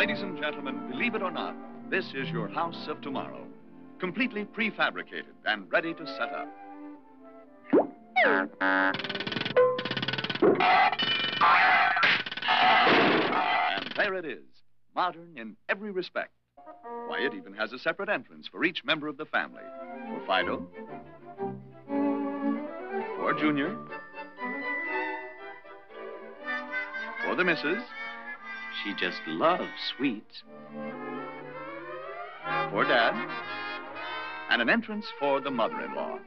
Ladies and gentlemen, believe it or not, this is your house of tomorrow. Completely prefabricated and ready to set up. And there it is, modern in every respect. Why, it even has a separate entrance for each member of the family. For Fido, for Junior, for the missus, She just loves sweets. for Dad, and an entrance for the mother-in-law.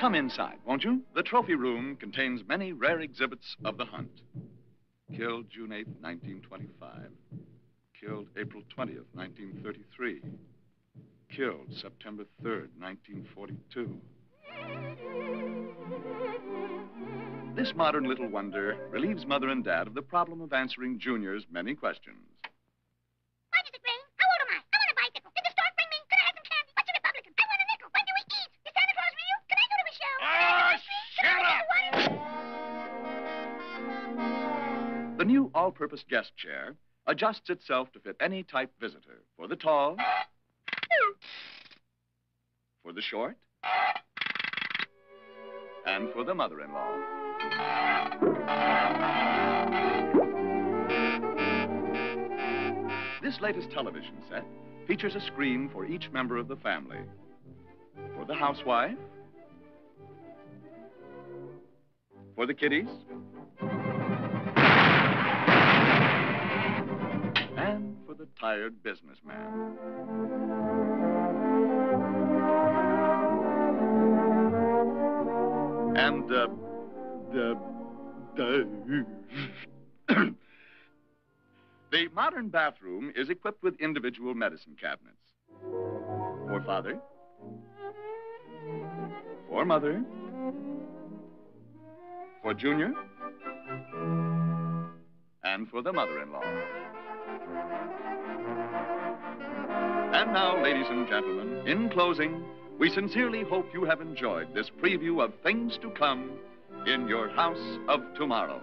Come inside, won't you? The trophy room contains many rare exhibits of the hunt. Killed June 8, 1925. Killed April 20th, 1933. Killed September 3rd, 1942. This modern little wonder relieves Mother and Dad of the problem of answering Junior's many questions. Why does it rain? How old am I? I want a bicycle. Did the stork bring me? Can I have some candy? What's a Republican? I want a nickel. When do we eat? Is Santa Claus real? Can I go to a show? Can I go to a street? Can I go to one? The new all-purpose guest chair adjusts itself to fit any type visitor. For the tall, for the short, and for the mother-in-law. This latest television set features a screen for each member of the family. For the housewife, for the kiddies, and for the tired businessman. And, uh, the modern bathroom is equipped with individual medicine cabinets. For father, for mother, for junior, and for the mother-in-law. And now, ladies and gentlemen, in closing, we sincerely hope you have enjoyed this preview of things to come in your house of tomorrow.